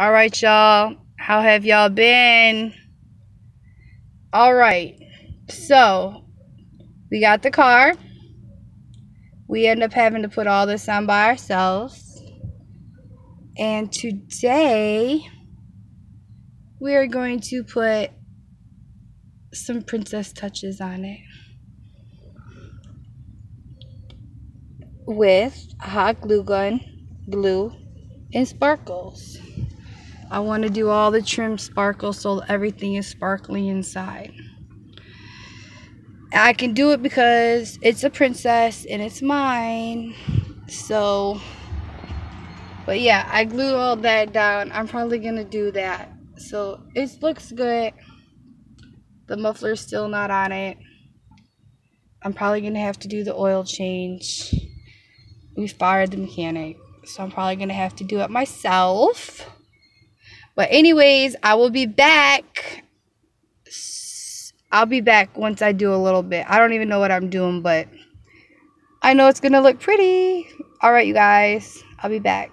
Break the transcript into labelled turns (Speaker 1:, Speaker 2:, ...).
Speaker 1: All right, y'all. How have y'all been? All right. So, we got the car. We end up having to put all this on by ourselves. And today, we are going to put some princess touches on it. With hot glue gun, glue, and sparkles. I want to do all the trim sparkles so everything is sparkly inside. I can do it because it's a princess and it's mine. So, but yeah, I glued all that down. I'm probably going to do that. So, it looks good. The muffler's still not on it. I'm probably going to have to do the oil change. We fired the mechanic. So, I'm probably going to have to do it myself. But anyways, I will be back. I'll be back once I do a little bit. I don't even know what I'm doing, but I know it's going to look pretty. All right, you guys. I'll be back.